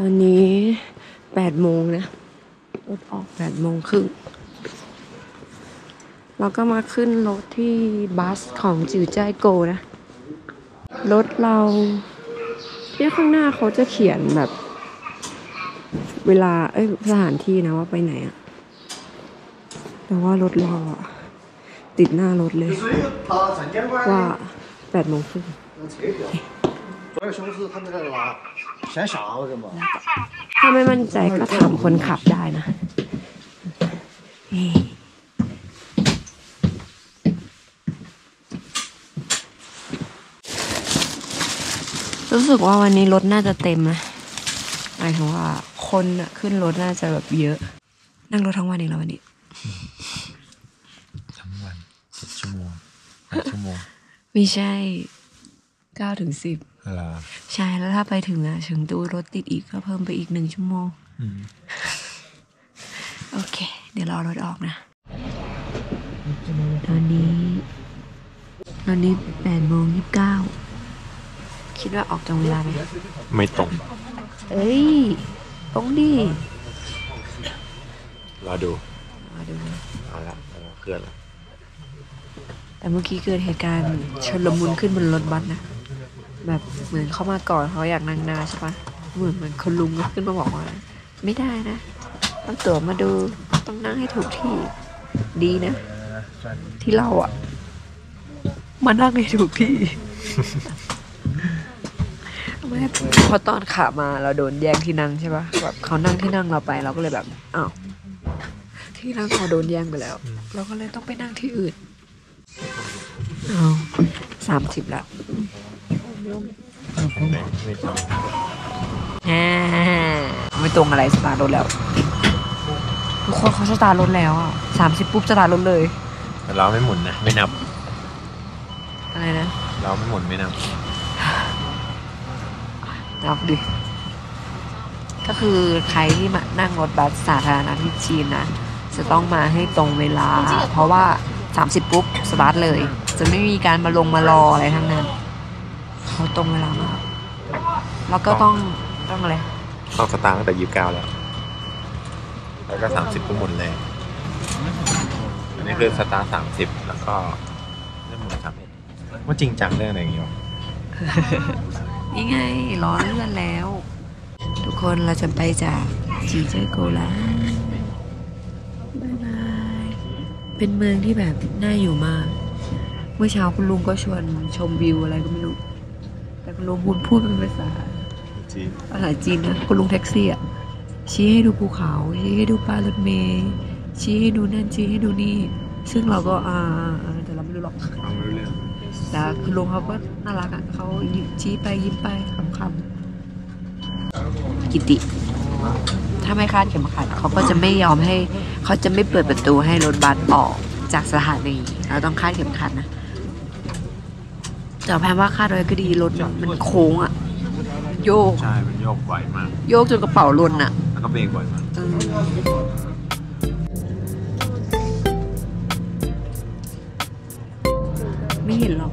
ตอนนี้แปดโมงนะรถออกแปดโมงครึ่งเราก็มาขึ้นรถที่บัสของจิวจ้ายโกนะ รถเราที่ข้างหน้าเขาจะเขียนแบบ เวลา เอ้ยสถานที่นะว่าไปไหนอะแต่ว่ารถเราอะติดหน้ารถเลย ว่าแปดโมงครึ่ง 车票，昨儿兄弟他们在那先下了嘛。 ถ้าไม่มั่นใจก็ถามคนขับได้นะเอ๊ะรู้สึกว่าวันนี้รถน่าจะเต็มนะหมายถึงว่าคนอะขึ้นรถน่าจะแบบเยอะ นั่งรถทั้งวันเองแล้ววันนี้ ทั้งวันเจ็ดชั่วโมงแปดชั่วโมง ไม่ใช่ เก้าถึงสิบเวลาใช่แล้วถ้าไปถึงอะถึงตู้รถติดอีกก็เพิ่มไปอีกหนึ่งชั่วโมงอืมโอเค เดี๋ยวรอรถออกนะ ตอนนี้ ตอนนี้แปดโมงยี่สิบเก้าคิดว่าออกตรงเวลาไหมไม่ตรง เอ้ยตรงดิรอดูมาดูนะเอาละเอาละเคลื่อนละแต่เมื่อกี้เกิดเหตุการณ์ชนลมุนขึ้นบนรถบัสนะ แบบเหมือนเข้ามาก่อนเขาอยากนั่งหน้าใช่ปะเหมือนเหมือนคนลุงก็ขึ้นมาบอกว่า ไม่ได้นะ ต้องตั๋วมาดูต้องนั่งให้ถูกที่ดีนะ ที่เราอะมานั่งให้ถูกที่ไม่พอตอนขามาเราโดนแย่งที่นั่งใช่ปะแบบเขานั่งที่นั่งเราไปเราก็เลยแบบอ้าวที่นั่งเราโดนแย่งไปแล้ว เราก็เลยต้องไปนั่งที่อื่นเอาวสามสิบแล้ว ม่ไม่ตรงแหมไม่ตรงอะไรสตาร์ทรถแล้ว ทุกคนเขาสตาร์ทรถแล้วอะสามสิบปุ๊บสตาร์ทรถเลย แต่เราไม่หมุนนะ ไม่นับ อะไรนะ เราไม่หมุนไม่นับ นับดิ ก็คือใครที่มานั่งรถบัสสาธารณะที่จีนนะ จะต้องมาให้ตรงเวลา เพราะว่า 30 ปุ๊บ สตาร์ทเลย จะไม่มีการมาลงมารออะไรทั้งนั้น เขาตรงเวลามาก แล้วก็ต้องต้องอะไรต้องสตาร์ทตั้งแต่ยี่สิบเก้าแล้ว แล้วก็สามสิบก็หมุนเลย อันนี้คือสตาร์ทสามสิบแล้วก็เริ่มหมุนสามเอ็ดว่าจริงจังเรื่องอะไรอย่างเงี้ยวะนี่ไงล้อเลื่อนแล้ว ทุกคนเราจะไปจากจีเจอโกลาบายบาย เป็นเมืองที่แบบน่าอยู่มาก เมื่อเช้าคุณลุงก็ชวนชมวิวอะไรก็ไม่รู้แต่ คุณลุงพูดพูดเป็นภาษาจริงภาษาจีนนะคุณลุงแท็กซี่อะชี้ให้ดูภูเขาชี้ให้ดูป้ายรถเมล์ชี้ให้ดูนั่นชี้ให้ดูนี่ ซึ่งเราก็อ่าแต่เราไม่รู้หรอกเอาไม่รู้เรื่องแต่คุณลุงเขาก็น่ารักอะเขาชี้ไปยิ้มไปคำๆกิติ ถ้าไม่คาดเข็มขัดเขาก็จะไม่ยอมให้ เขาจะไม่เปิดประตูให้รถบัสออกจากสถานีเราต้องคาดเข็มขัดนะ แต่แพนว่าคาดไว้ก็ดีรถมันมันโค้งอะ โยก ใช่ มันโยกบ่อยมาก โยกจนกระเป๋าหล่นอะ แล้วก็เบรกบ่อยมากเออไม่เห็นหรอก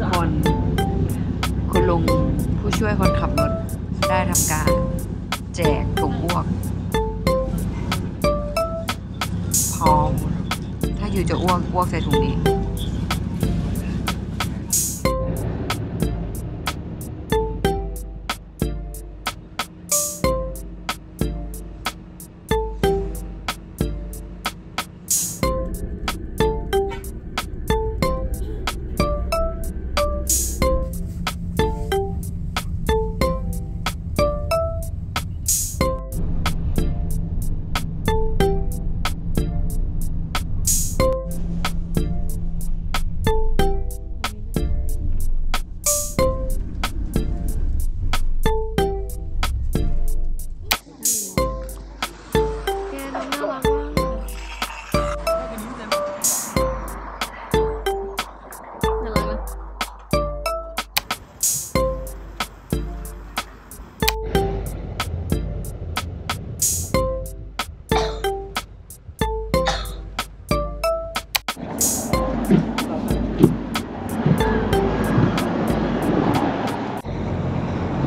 ทุกคน คุณลุงผู้ช่วยคนขับรถได้ทำการ แจกถุงอ้วก พร้อม ถ้าอยู่จะอ้วกอ้วกใส่ถุงนี้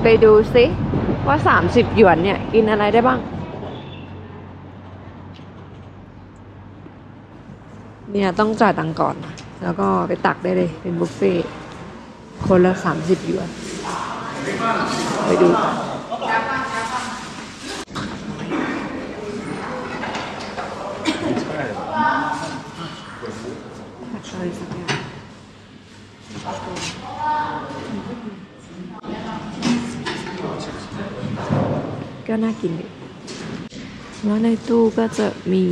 ไปดูซิว่า 30 หยวนเนี่ย กินอะไรได้บ้าง เนี่ย ต้องจ่ายตังก่อน แล้วก็ไปตักได้เลย เป็นบุฟเฟ่ต์คนละ 30 หยวน ไปดูกันอะไรสักอย่าง ก็น่ากินอยแล้วในตู้ก็จะมี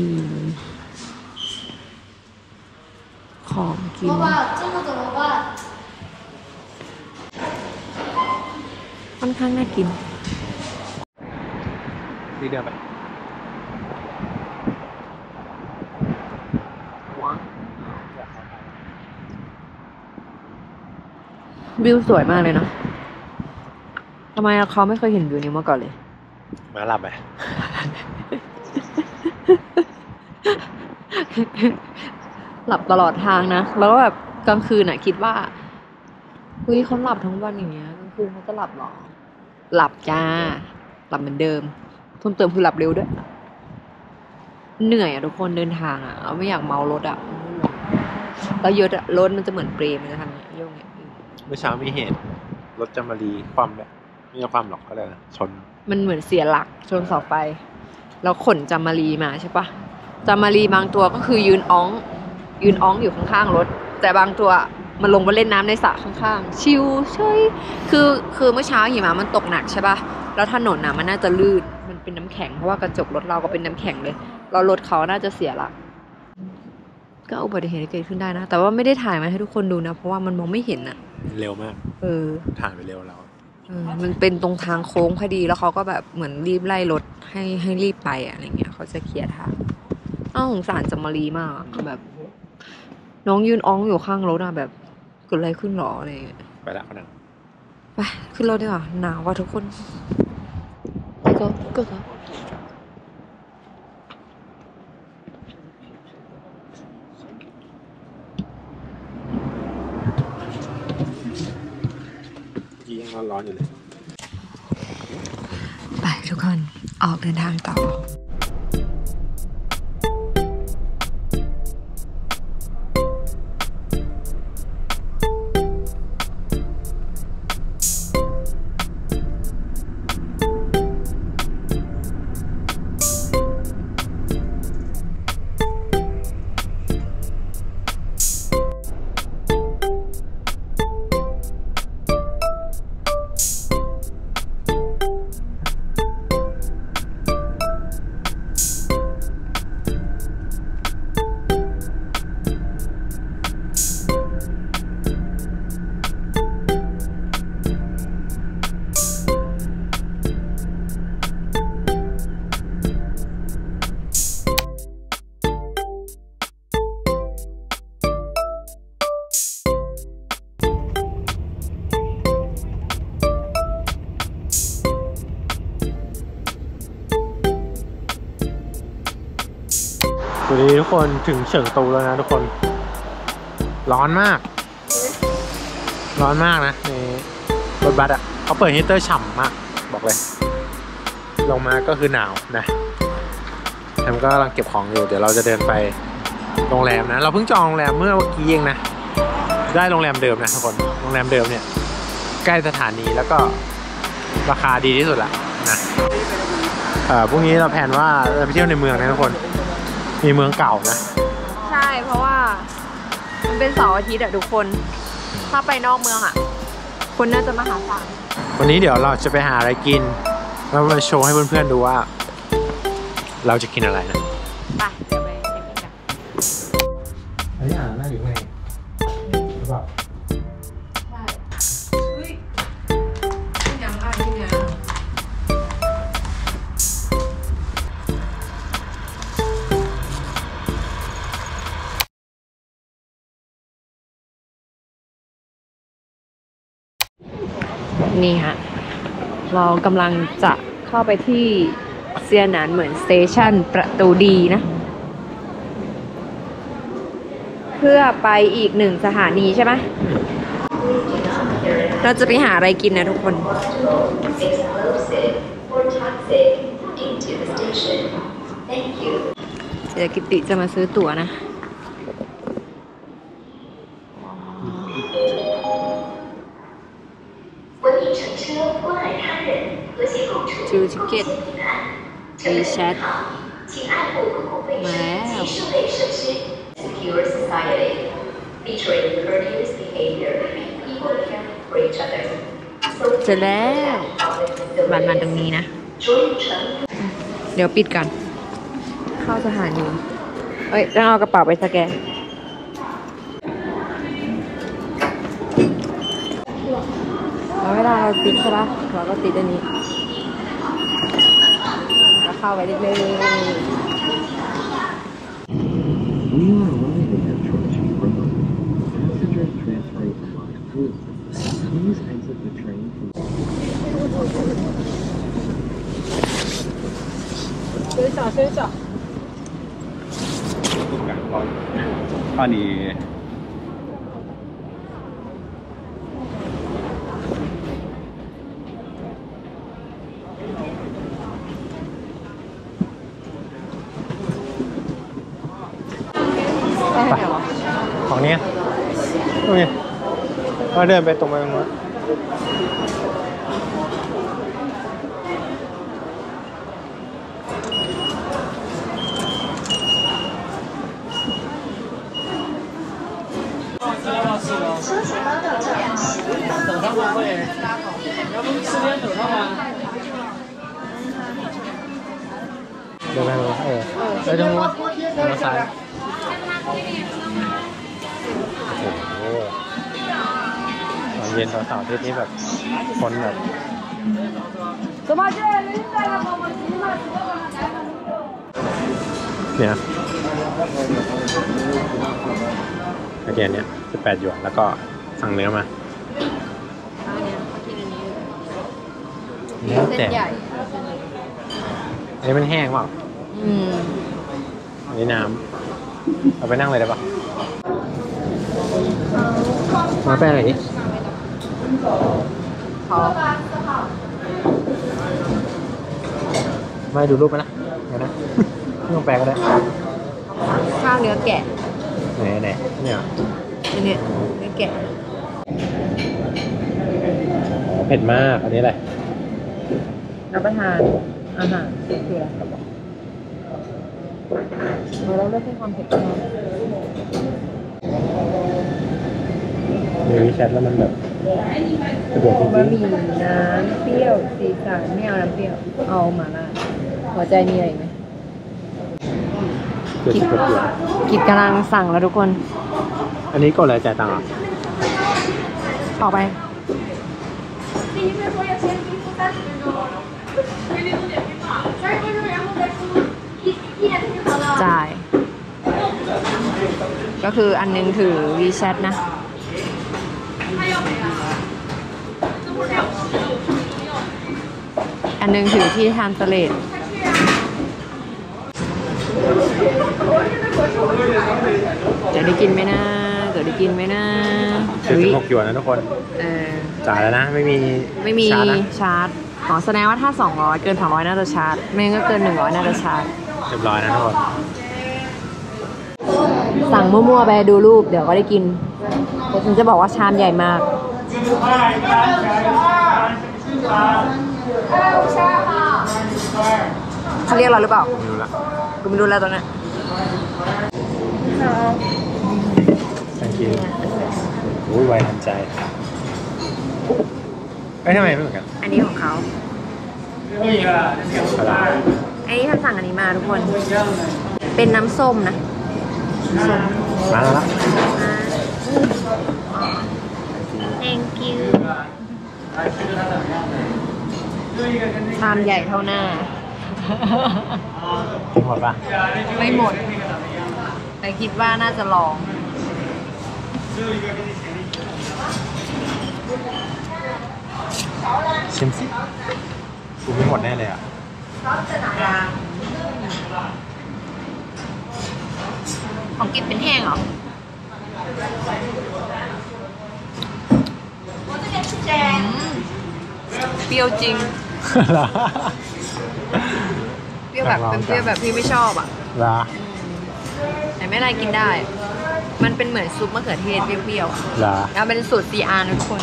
ของกินค่อนข้างน่ากินดีเดียวไปวิวสวยมากเลยเนาะทำไมเขาไม่เคยเห็นวิวนี้มาก่อนเลย มาหลับไหมหลับตลอดทางนะ แล้วก็แบบกลางคืนอะ คิดว่าเฮ้ยเขาหลับทั้งวันอย่างเงี้ยกลางคืนเขาจะหลับเหรอ หลับจ้า หลับเหมือนเดิมเพิ่มเติมคือหลับเร็วด้วย เหนื่อยอะทุกคนเดินทางอะเราไม่อยากเมารถอะแล้วยศอะรถมันจะเหมือนเปรย์มันจะทำอย่างเงี้ยโยงอย่างเงี้ยเมื่อเช้ามีเหตุรถจามารีความแบบไม่ใช่ความหรอกก็เลยชน มันเหมือนเสียหลักชนเสาไฟแล้วขนจามารีมาใช่ปะจามารีบางตัวก็คือยืนอ้อง ยืนอ้องอยู่ข้างๆรถ แต่บางตัวมันลงมาเล่นน้ำในสระข้างๆ ชิวเฉยคือคือเมื่อเช้าหิมะมันตกหนักใช่ปะแล้วถนนน่ะมันน่าจะลื่นมันเป็นน้ำแข็งเพราะว่ากระจกรถเราก็เป็นน้ำแข็งเลยเรารถเขาน่าจะเสียหลักก็อุบัติเหตุเกิดขึ้นได้นะ แต่ว่าไม่ได้ถ่ายมาให้ทุกคนดูนะ เพราะว่ามันมองไม่เห็นอะเร็วมาก เออ ถ่ายไปเร็วแล้วเออ มันเป็นตรงทางโค้งพอดีแล้วเขาก็แบบเหมือนรีบไล่รถให้ให้รีบไปอะอะไรเงี้ยเขาจะเคลียร์ทางอ้าวสงสารจามารีมากอะแบบ น้องยืนอ้องอยู่ข้างรถอะแบบเกิดอะไรขึ้นหรออะไรเงี้ยไปละคนนั้นไปขึ้นรถดีกว่าหนาวว่ะทุกคนไปก็ก็ก็ เมื่อกี้ยัง ร้อนอยู่เลย ไปทุกคนออกเดินทางต่อ คนถึงเฉิงตูแล้วนะทุกคน ร้อนมาก ร้อนมากนะในรถบัสอะเขาเปิดฮีเตอร์ฉ่ำมาก บอกเลย ลงมาก็คือหนาวนะแอมก็กำลังเก็บของอยู่ เดี๋ยวเราจะเดินไปโรงแรมนะ เราเพิ่งจองโรงแรมเมื่อเมื่อกี้เองนะ ได้โรงแรมเดิมนะทุกคน โรงแรมเดิมเนี่ย ใกล้สถานีแล้วก็ราคาดีที่สุดละนะ เอ่อพรุ่งนี้เราแผนว่าจะไปเที่ยวในเมืองนะทุกคน มีเมืองเก่านะ ใช่เพราะว่า มันเป็นเสาร์อาทิตย์อะทุกคน ถ้าไปนอกเมืองอะคนน่าจะมาหาศาลวันนี้เดี๋ยวเราจะไปหาอะไรกิน แล้วมาโชว์ให้เพื่อนๆดูว่า เราจะกินอะไรนะ นี่ฮะเรากำลังจะเข้าไปที่เซียนานเหมือนสเตชันประตูดีนะ เพื่อไปอีกหนึ่งสถานีใช่ไหมเราจะไปหาอะไรกินนะทุกคน เดี๋ยวกิติจะมาซื้อตั๋วนะ ดมีแชทมาแล้วแล้วบันมันตรงนี้นะ เดี๋ยวปิดกัน เข้าสถานีเอ้ยต้องเอากระเป๋าไปสแกนแล้วเวลาเราติดใช่ปะเราก็ติดอันนี้ แล้วเข้าไปเรื่อย We are arriving at Churchill River. Passengers transferring from locked groups, please exit the train from 怕你ๆได้ไหม วะของเนี้ยดูดิเราเดินไปตรงไปตรงนู้นเดินไปตรงนู้นเออไปตรงนู้นทางซ้าย โอ้โหตอนเย็นตอนเสาร์อาทิตย์นี่แบบคนแบบ เนี่ยกระเทียมเนี่ยสิบแปดหยวนแล้วก็สั่งเนื้อมาเนี้อแล้วเส้แต่นใหญ่ อันนี้มันแห้งเปล่าอืมอันนี้น้ำ เอาไปนั่งเลยได้ปะมาแป้งหน่อยดิเขาไม่ดูรูปไหมนะเดี๋ยวนะไม่ต้องแปลก็ได้ ข้าวเนื้อแกะไหนไหนเนี่ยเหรออันเนี้ยเนื้อแกะอ๋อเผ็ดมาก อันนี้อะไรรับประทานอาหารคืออะไรครับ เราต้องเลือกให้ความเผ็ดน้อยมีวิแชทแล้วมันแบบสะดวกจบะริงหมี่น้ำเปรี้ยวสีสันไม่เอาน้ำเปรี้ยว เอาหม่าล่าหัวใจมีอะไรอีกไหมๆเจ็ดสิบกว่าหยวนกิดกำลังสั่งแล้วทุกคน อันนี้กดอะไรจ่ายตังค์เหรอต่อไปจ่าย ก็คืออันนึงถือ WeChat นะ อันนึงถือที่ทานสเลดจะได้กินไหมนะจะได้กินไหมนะเจ็ดสิบหกหยวนนะทุกคนเออจ่ายแล้วนะ ไม่มีไม่มีชาร์จนะชาร์จอ๋อแสดงว่าถ้า 200 เกิน 200 น่าจะชาร์จไม่งั้นก็เกิน 100 น่าจะชาร์จเรียบร้อยนะทุกคน สั่งมั่วๆไปดูรูป เดี๋ยวก็ได้กินเดี๋ยวฉันจะบอกว่าชามใหญ่มากเขาเรียกเราหรือเปล่าไม่รู้ละกูไม่รู้แล้วตอนนี้ thank you โอ้ยไวทันใจเอ้ยทำไมไม่เหมือนกันอันนี้ของเขาปลาร้า อันนี้ท่านสั่งอันนี้มาทุกคน เป็นน้ำส้มนะ มาแล้วละ thank you ชามใหญ่เท่าหน้ากินหมดปะไม่หมด แต่คิดว่าน่าจะลอง ชิมสิกูไม่หมดแน่เลยอะ ของกินเป็นแห้งเหรอปรี้ยวจริง เหรอเปรี้ยวแบบอยากลองเป็นเปรี้ยวแบบที่ไม่ชอบอะ เหรอแต่ไม่เป็นไรกินได้ มันเป็นเหมือนซุปมะเขือเทศเปรี้ยวๆอะเหรอแล้วเป็นสูตรซีอาร์นะทุกคน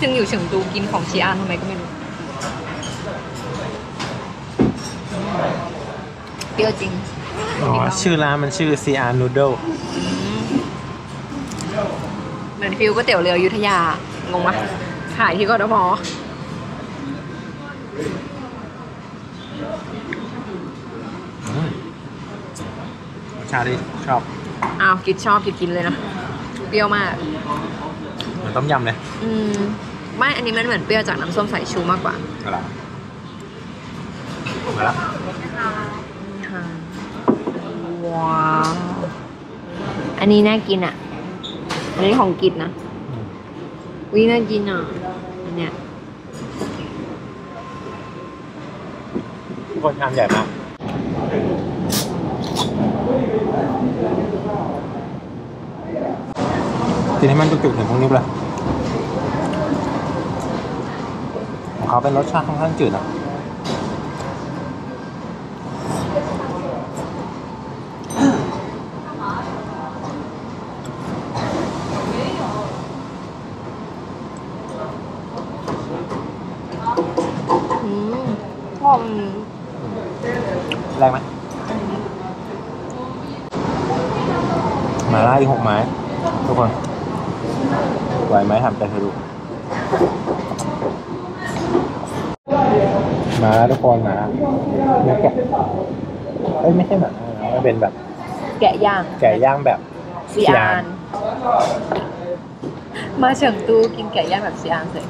จึงอยู่เฉิงตูกินของซีอาร์ทำไมก็ไม่รู้ เปรี้ยวจริง อ๋อ ชื่อร้านมันชื่อ CR Noodle เหมือนฟิลก๋วยเตี๋ยวเรืออยุธยา งงปะขายที่กทมอืมรสชาติที่ชอบอ้าวกินชอบกินกินเลยนะ เปรี้ยวมาก เหมือนต้มยำเลยอืม ไม่ อันนี้มันเหมือนเปรี้ยวจากน้ำส้มสายชูมากกว่าเหรอมาแล้ว ว้าว อันนี้น่ากินอะ อันนี้ของกินนะวิน่ากินอะอันเนี้ยทุกคนชามใหญ่มากกินให้มันจุกๆถึงพวกนี้เลยของเขาเป็นรสชาติค่อนข้างจืดนะ อบอันนี้แรงไหมหมาล่าอีกหกไม้ทุกคนไหวไหมทำใจเธอะลูกมาแล้วทุกคนมาเนื้อแกะเอ้ยไม่ใช่หมาล่านะมันเป็นแบบ แกะย่างไก่ย่างแบบซีอานมาเฉิงตูกินแกะย่างแบบซีอานเลย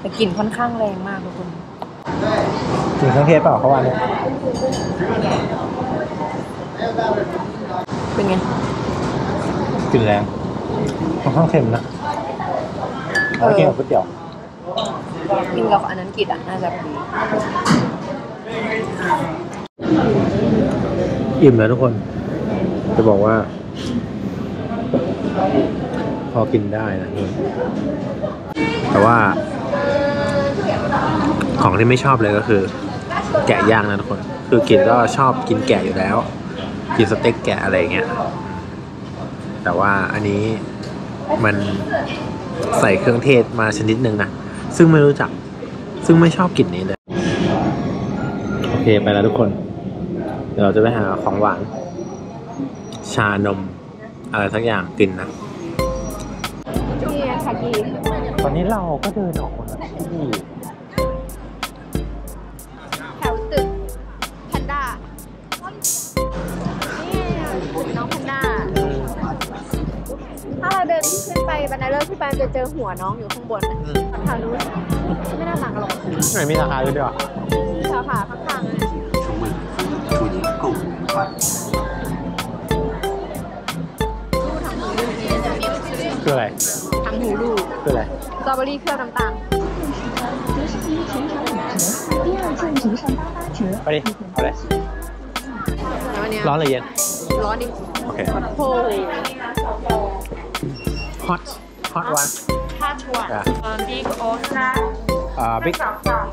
แต่กลิ่นค่อนข้างแรงมากทุกคน กินเครื่องเทศเปล่าเขาว่าเนี่ยเป็นไงกลิ่นแรงค่อนข้างเค็มนะเอาไว้กินกับก๋วยเตี๋ยวกินกับอันนั้นกินอะน่าจะดีอิ่มแล้วทุกคน จะบอกว่า พอกินได้นะนี่แต่ว่า ของที่ไม่ชอบเลยก็คือ แกะย่างนะทุกคน คือกินก็ชอบกินแกะอยู่แล้ว กินสเต็กแกะอะไรอย่างเงี้ย แต่ว่าอันนี้มันใส่เครื่องเทศมาชนิดหนึ่งนะ ซึ่งไม่รู้จัก ซึ่งไม่ชอบกลิ่นนี้เลย โอเคไปแล้วทุกคน เดี๋ยวเราจะไปหาของหวาน ชานม อะไรสักอย่างกินนะนี่คากีตอนนี้เราก็เดินออกมาที่ เราเดินขึ้นไปบันไดเลื่อนขึ้นไปจะเจอหัวน้องอยู่ข้างบนนะทางนู้นไม่น่าต่างกันหรอกไหนมีราคาด้วยด้วยวะแถวขาข้างๆเลยคืออะไรทำหูลูกคืออะไรสตรอเบอรี่เคลือบน้ำตาลไปดิเอาเลยแล้วอันเนี้ยร้อนเลยเย็นร้อนดิโอเค โอ้โห hot hot one ถ้าชวนอะบิ๊กโอ๊ตนะอ่า big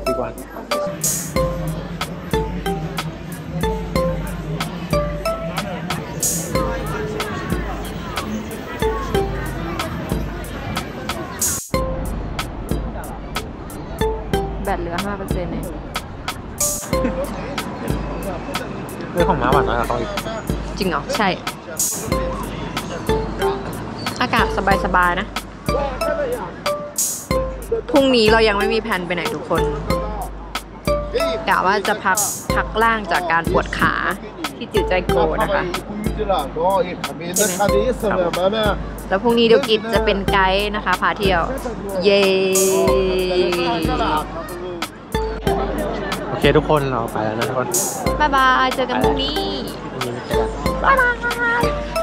big one แบตเหลือห้าเปอร์เซ็นต์เองเรื่องของม้าหวานน้อยกว่าเขาอีกจริงเหรอ ใช่ อากาศสบายๆนะ พรุ่งนี้เรายังไม่มีแผนไปไหนทุกคนกะว่าจะพักพักล่างจากการปวดขาที่จิตใจโกนะคะแล้วพรุ่งนี้เดี๋ยวกิจจะเป็นไกด์นะคะ พาเที่ยว เย้โอเคทุกคนเราไปแล้วนะทุกคนบายบาย เจอกันพรุ่งนี้พรุ่งนี้เจอกันบ๊ายบาย